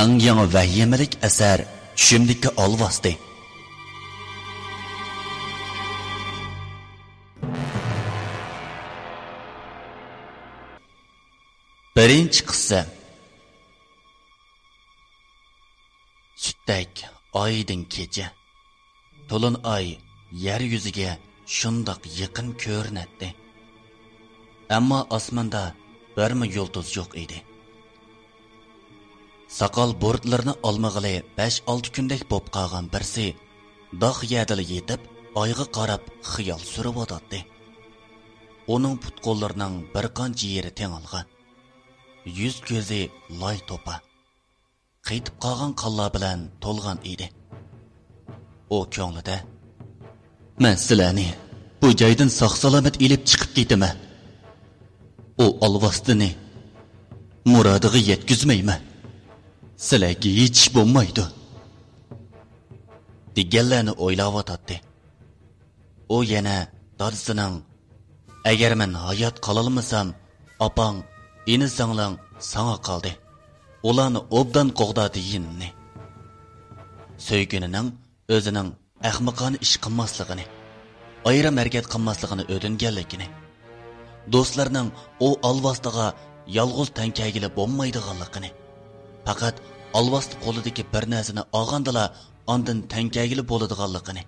eng yangi vahimalik asar tushimlikka olvosdi birinchi qissa sutdak oydin kecha to'lin oy yer yuziga shundoq yaqin ko'rinadi ammo osmonda birmi yulduz yo'q edi bo'rtlarni olmag'ili besh olti kundek bo'p qolgan birsi dog' yadili yetib oyga qarab xiyol surib o'tadi uning put qo'llarining bir qancha yeri tengalgan yuz ko'zi loy to'pa qaytib qolgan qonlar bilan to'lgan edi u ko'nglida man sizlarni bu joydan sog' salomat ilib chiqib ketaman u olvostini murodiga yetkazmayman sizlarga hech bo'lmaydi. Deganlarni o'ylayotdi u yana dodisining agar men hayot qololmasam opang ini singling sanga qoldi. Ularni obdan qo'g'dadi yinni so'ygunining o'zining ahmoqona ish qilmasligini ayrim harakat qilmasligini o'tinganligini do'stlarning u olvostiga yolg'iz tankagili bo'lmaydiganligini faqat olvosti qo'lidagi bir narsani olgandala ondan tankagili bo'ladiganligini.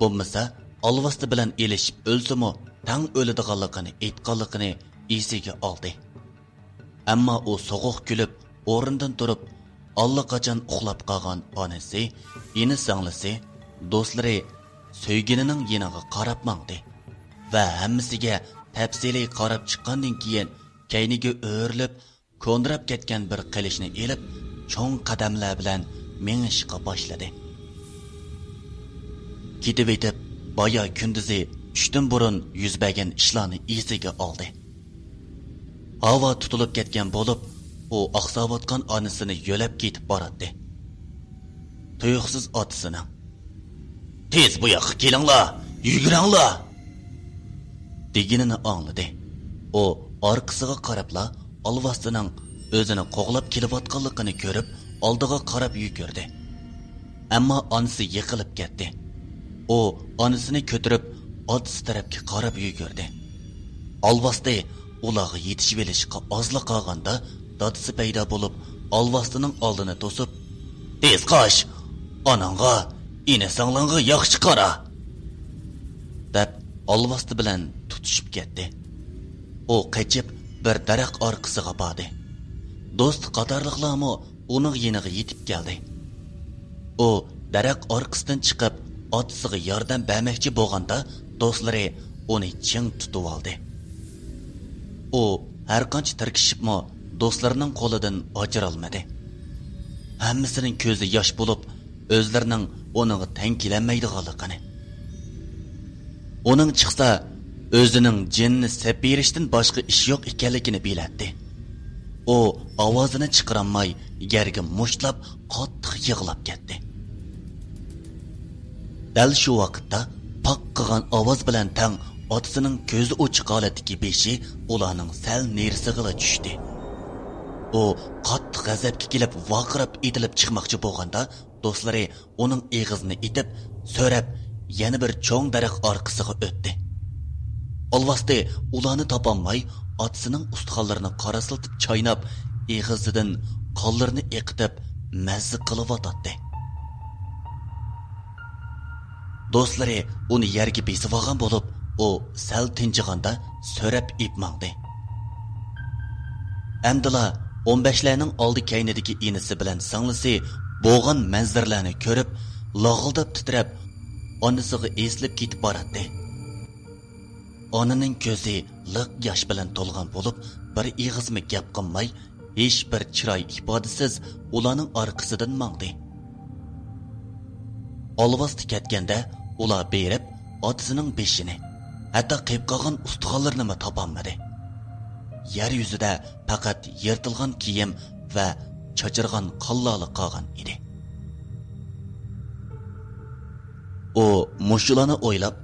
Bo'lmasa olvosti bilan elishib o'lsimi tang o'ladiganligini aytganligini esiga oldi. Ammo u so'g'uq kulib o'rnidan turib allaqachon uxlab qolgan onasi ini singlisi do'stlari so'yginining yiniga qarab mangdi va hammasiga tafsiliy qarab chiqqandan keyin kayniga o'rilib ko'ndirab ketgan bir qilichni elib cho'ng qadamlar bilan mengishqa boshladi. Ketib etib boya kunduzi tushdan burun yuz bergan ishlarni esiga oldi. Havo tutilib ketgan bo'lib u oqsayotgan onasini yo'lab ketib boradi tuyuqsiz otisini tez bu yoqqa kelinglar yuguranglar! deganini angladi. U orqasiga qarabla olvostining o'zini qo'g'lab kelayotganligini ko'rib oldiga qarab yugurdi. Ammo onasi yiqilib ketdi. U onasini ko'tirib otisi tarafga qarab yugurdi. Olvosti ularga yetishib olishga ozla qolganda dadisi paydo bo'lib olvostining oldini to'sib tez qoch onangga inisonglanga yaxshi qara! deb olvosti bilan tutishib ketdi. U qochib bir daraxt orqasiga bordi. Do'st qatorliqlarmi uning yeniga yetib keldi. U daraxt orqasidan chiqib otisiga yordam bermoqchi bo'lganda do'stlari uni ching tutib oldi. U har qancha tirkishibmi do'stlarining qo'lidan olmadi hammasining ko'zi yosh bo'lib o'zlarining uninga tang kelolmaydiganligini uning chiqsa o'zining jinni sep berishdan boshqa ish yo'q ekanligini biladi u ovozini chiqarolmay yerga mushtlab qattiq yig'lab ketdi. Dal shu vaqtda poq qilgan ovoz bilan tang otasining ko'zi ochiq holatdagi beshi ularning sal nersig'ila tushdi. U qattiq g'azabga kelib vaqirab etilib chiqmoqchi bo'lganda do'stlari uning eg'izini itib so'rab yana bir cho'ng daraxt orqasiga o'tdi. Алвасты уланы тапанмай, атсының устқаларыны қарасылтып чайнап, иғыздыдын қалларыны еқітіп, мәзі қылып ататты. Достлары оны ерге бесіп алған болып, о сәл тінжіғанда сөрәп іп маңды. Әмділа 15-ләрінің алды кәйнедегі енісі білән саңлысы болған мәнзірләні көріп, лағылдап түтіреп, анысығы есіліп кетіп баратты. Onaning ko'zi liq yosh bilan to'lgan bo'lib bir ig'izmi gap qilmay hech bir chiroy ifodasiz ularning orqasidan mangdi. Olvosti ketganda ular berib otisining beshini hatto qiyib qolgan ustixonlarnimi topolmadi. Yer yuzida faqat yirtilgan kiyim va chochirgan qolloli qolgan edi. U mushulani o'ylab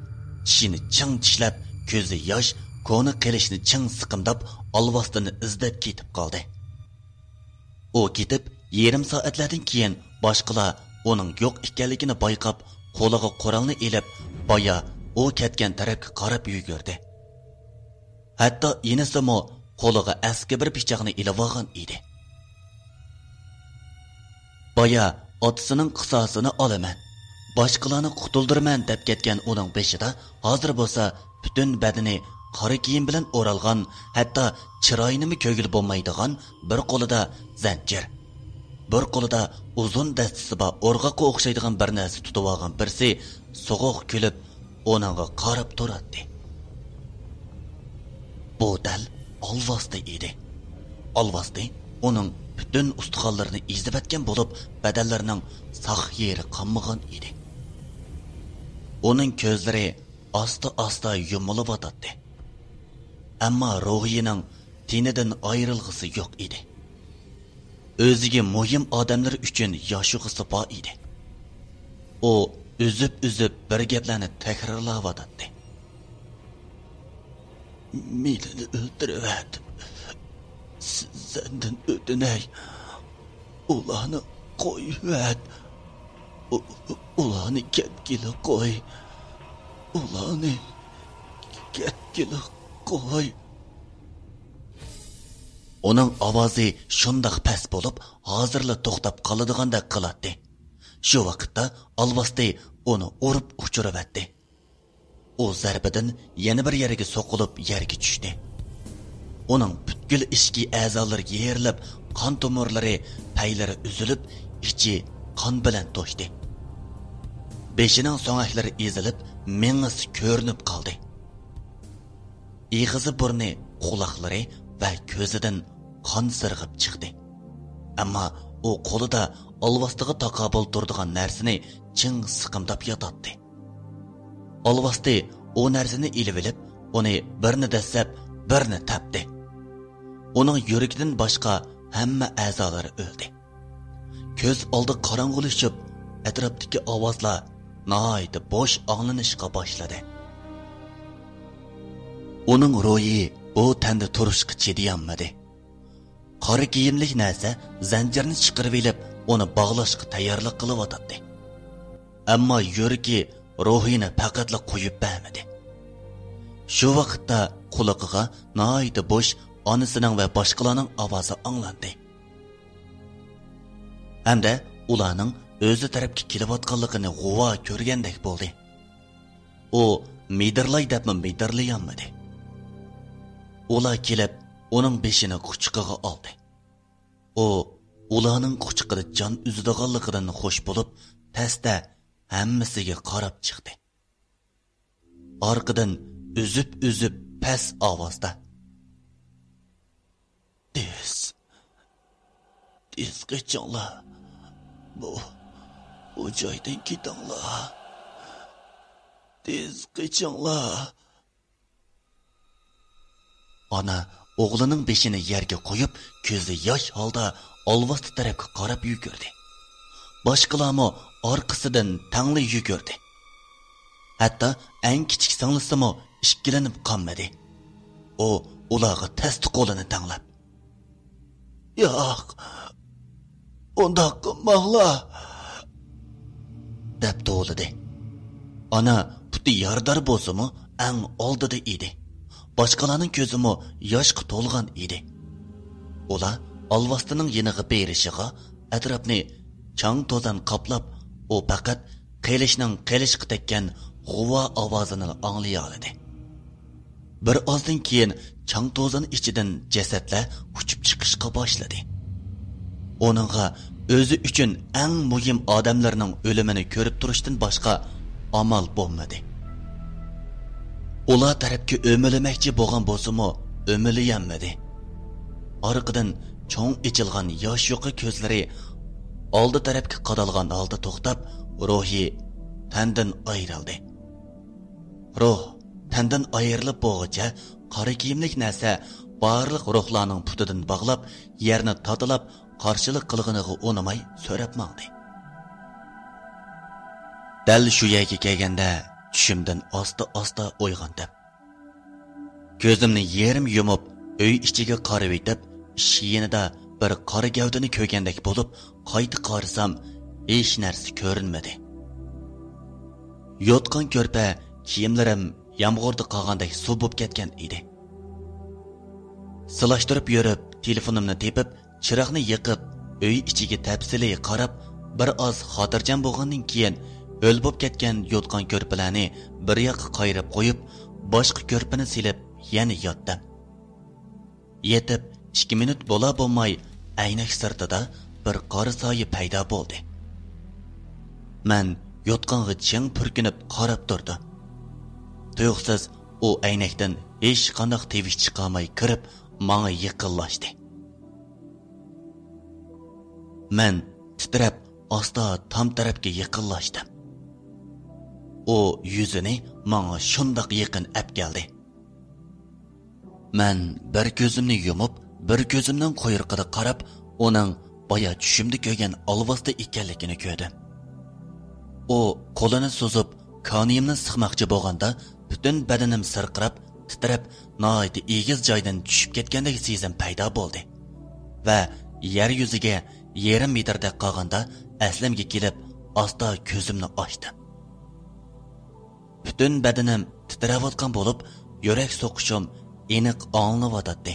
tishini ching tishlab ko'zi yosh ko'ni qilishni ching siqimdab olvostini izlab ketib qoldi. U ketib yarim soatlardan keyin boshqalar uning yo'q ekanligini bayqab qo'liga qurolni elib boya u ketgan tarafga qarab yugurdi. Hatto inisimi qo'liga eski bir pichoqni ilib olgan edi. Boya otasining qisosini olaman. Boshqalarni qutuldirman deb ketgan uning beshida hozir bo'lsa butun badani qora kiyim bilan o'ralgan hatto chiroyinimi ko'gil bo'lmaydigan bir qo'lida zanjir bir qo'lida uzun dastasi bor o'rg'aqqa o'xshaydigan bir narsa tutib olgan birsi so'g'uq kulib uningga qarab turadi bu dal olvosti edi. Olvosti uning butun ustixonlarini ezib etgan bo'lib badallarining saq yeri qonmagan edi. Uning ko'zlari asta asta yumilayotdi ammo ruhining tinidan ayrilg'isi yo'q edi. O'ziga muhim odamlar uchun yoshug'isi bor edi. U uzib uzib bir gaplarni takrorlayotdi. Meni o'ldirib sizdan o'tinay ularni ulanı ketkili қой. Ulanı ketkili қой. Оның авазы шындақ пәс болып, азырлы тоқтап қалыдығанда қылатты. Шу вақытта албасты оны ұрып ұшырып әтті. О зәрбідін ені бір ерге соқылып, ерге түшті. Оның бүткіл ішкі әзалыр еріліп, қан тұмырлары, пәйлері үзіліп, іші qon bilan to'shdi. Beshining so'ngaklari ezilib mengisi ko'rinib qoldi. Ig'izi burni quloqlari va ko'zidan qon sirg'ib chiqdi. Ammo u qo'lida olvostiga taqobil turdigan narsani ching siqimdab yotadi olvosti u narsani ilib ilib uni birni dastlab birni tapdi. Uning yuragidan boshqa hamma a'zolari o'ldi. Ko'z oldi qorong'ulashib atrofdagi ovozlar nihoyatda bo'sh anglanishga boshladi. Uning ro'yi bu tanda turishga chidayolmadi qora kiyimlik narsa zanjirni chiqarib ilib uni bog'lashga tayyorlik qilib otadi ammo yuragi ruhini faqatla qo'yib bermadi. Shu vaqtda quloqiga noyda bo'sh onasining va boshqalarning ovozi anglandi hamda ularning o'zi tarafga kelayotganligini g'uvo ko'rgandek bo'ldi. U midirlay debmi midirlayolmadi ular kelib uning beshini quchqig'i oldi. U ularning quchqida jon uzadiganligidan xush bo'lib pastda hammasiga qarab chiqdi. Orqadan uzib uzib past ovozda tez tez qachonlar? Bu bu joydan ketinglar tez qachonlar ona o'g'lining beshini yerga qo'yib ko'zi yosh holda olvosti tarafga qarab yugurdi. Boshqalarmi orqasidan tangli yugurdi. Hatto eng kichik singlisimi ikkilanib qolmadi. U ularga tasti qo'lini tanglab. Yo'q undoq qilmanglar deb to'lidi ona puti yordar bo'lsimi ang oldida edi. Boshqalarning ko'zimi yoshqa to'lgan edi. Ular olvostining yinig'i berishiga atrofni chang to'zan qoplab u faqat qilishning qilishqa tekkan g'uva ovozini anglay oladi. Bir ozdan keyin chang to'zan ichidan jasadlar uchib chiqishga boshladi. Uningga o'zi uchun eng muhim odamlarning o'limini ko'rib turishdan boshqa amal bo'lmadi ular tarafga o'milimakchi bo'lgan bo'lsimi o'miliyanmadi orqadan cho'ng ichilgan yosh yo'qi ko'zlari oldi tarafga qadalgan holda to'xtab ruhi tandan ayrildi ruh tandan ayrilib bo'g'icha qora kiyimlik narsa barliq ruhlarning putidan bog'lab yerni todilab qarshilik qilg'iniga unamay so'rab mangdi dal shu yerga kelganda tushimdan osta osta uyg'ondim ko'zimni yerim yumib uy ichiga qarab etib shiyinida bir qora gavdini ko'rgandek bo'lib qayta qarasam hech narsa ko'rinmadi. Yotgan ko'rpa kiyimlarim yomg'irda qolgandek suv bo'lib ketgan edi. Silashtirib yurib telefonimni tepib chiroqni yiqib uy ichiga tafsili qarab bir oz xotirjam bo'lgandan keyin o'l bo'lib ketgan yotgan ko'rpalarni bir yoqqa qayirib qo'yib boshqa ko'rpini silib yana yotdi. Yetib ikki minut bo'la bo'lmay aynak sirtida bir qora soyi paydo bo'ldi. Man yotqanga ching purkinib qarab turdi. Tuyuqsiz u aynakdan hech qanday tevish chiqolmay kirib manga yiqinlashdi man titrab asta tom tarafga yaqinlashdim u yuzini manga shundoq yaqin ap keldi man bir ko'zimni yumib bir ko'zimning quyruqida qarab uning boya tushimda ko'rgan olvosda ekanligini ko'rdim u qo'lini so'zib koniyimni siqmoqchi bo'lganda butun badanim sirqirab titrab noiti egiz joydan tushib ketgandek sezim paydo bo'ldi va yer yuziga yarim metrda qolganda aslimga kelib asta ko'zimni ochdim. Butun badanim titrayotgan bo'lib yurak so'qishim aniq anglayotdi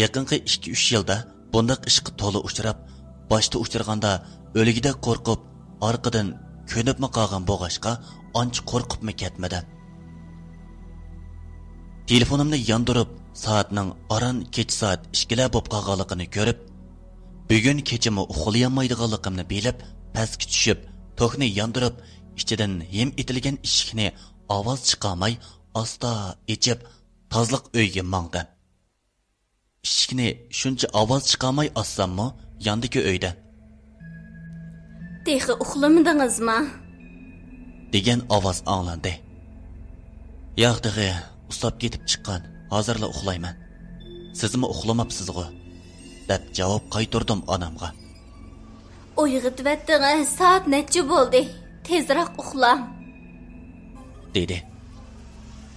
yaqinqi ikki uch yilda bundoq ishqa to'la uchrab boshda uchirganda o'ligida qo'rqib orqadan ko'nibmi qolgan bo'g'ashqa ancha qo'rqibmi ketmadi. Telefonimni yondirib soatning oran kech soat ishkilar bo'lib qolganligini ko'rib bugun kechimi uxlayolmaydiganligimni bilib pastga tushib tokni yondirib ichidan yem etilgan eshikni ovoz chiqarmay asta ichib tozliq uyga mangdim eshikni shuncha ovoz chiqarmay ossammi yondagi uyda. Texi uxlamadingizmi? degan ovoz anglandi. Yo'q dig'i ustab ketib chiqqan. Hozirla uxlayman. Sizmi uxlamabsizg'u deb javob qaytardim onamga. Uyg'itvatdingiz soat necha bo'ldi? Tezroq uxlang. dedi.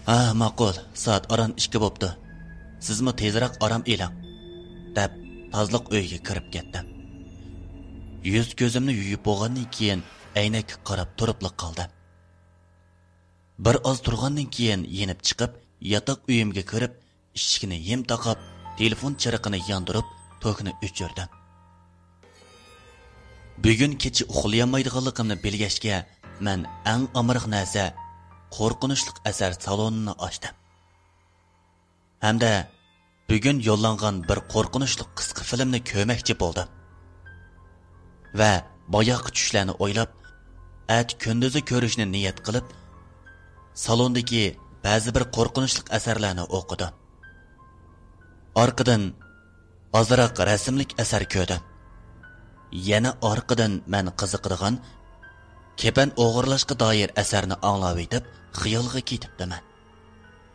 Ha ma'qul soat oran ikki bo'pti. Sizmi tezroq orom eling deb tozliq uyga kirib ketdim. Yuz ko'zimni yuyib bo'lgandan keyin aynakka qarab turibli qoldim bir oz turgandan keyin yenib chiqib yotoq uyimga kirib eshikni yem taqab telefon chiriqini yondirib to'kini o'chirdim bugun kecha uxlayolmaydiganligimni bilgachga man eng amriq narsa qo'rqinchli asar salonini ochdim. Hamda bugun yo'llangan bir qo'rqinchli qisqa filmni ko'rmoqchi bo'ldim. Va boyoqi tushlarni o'ylab at kunduzi ko'rishni niyat qilib salondagi ba'zi bir qo'rqinchli asarlarni o'qidim. Orqadan ozroq rasmlik asar ko'rdim. Yana orqadan man qiziqadigan kepan o'g'irlashga doir asarni anglab etib xiyolga ketibdiman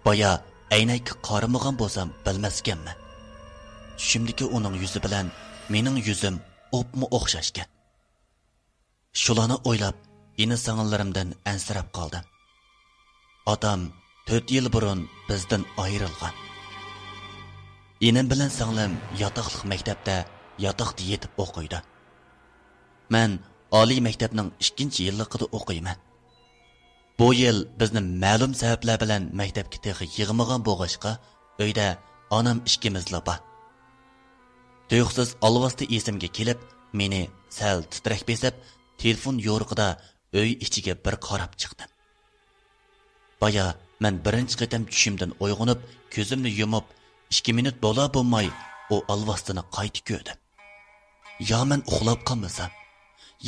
boya aynakka qorimig'an bo'lsam bilmasganman tushimdagi uning yuzi bilan mening yuzim o'pmi o'xshashgan shularni o'ylab ini sing'illarimdan ansirab qoldim. Otam to'rt yil burun bizdan ayrilgan. Inim bilan singlim yotoqliq maktabda yotoqda yetib o'qiydi. Man oliy maktabning ikkinchi yilligida o'qiyman. Bu yil bizni ma'lum sabablar bilan maktabga texi yig'magan bo'g'ishqa uyda onam ikkimizla bor tuyuqsiz olvosda esimga kelib meni sal titrak besib telefon yo'riqida uy ichiga bir qarab chiqdim boya man birinchi qatam tushimdan uyg'onib ko'zimni yumib ikki minut bo'la bo'lmay u alvastini qayta ko'rdi. Yo man uxlab qolmasam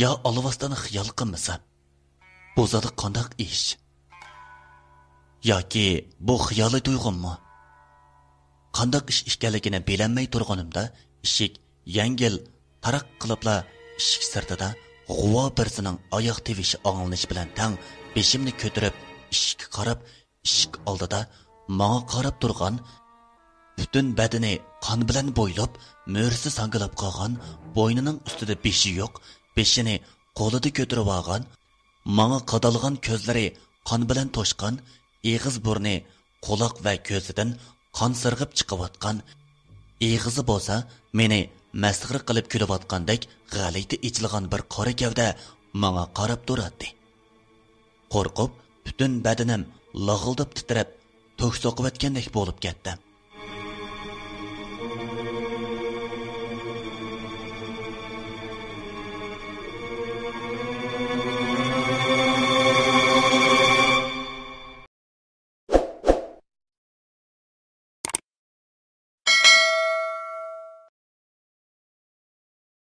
yo alvastini xiyol qilmasam bu zoti qandoq ish? Yoki bu xiyoliy tuyg'unmi? Qandoq ish ekanligini bilolmay turganimda eshik yengil taraq qilibla eshik sirtida g'uvo birsining oyoq tevishi anglanish bilan tang beshimni ko'tarib eshikka qarab eshik oldida manga qarab turgan butun badani qon bilan bo'ylab mo'risi sangilab qolgan bo'ynining ustida beshi yo'q beshini qo'lida ko'tarib olgan manga qadalgan ko'zlari qon bilan to'shqan eg'iz burni quloq va ko'zidan qon sirg'ib chiqayotgan eg'izi bo'lsa meni masxir qilib kulayotgandek g'alati ichilgan bir qora gavda manga qarab turadi. Qo'rqib butun badanim lag'ildab titrab to'k soqiyotgandek bo'lib ketdim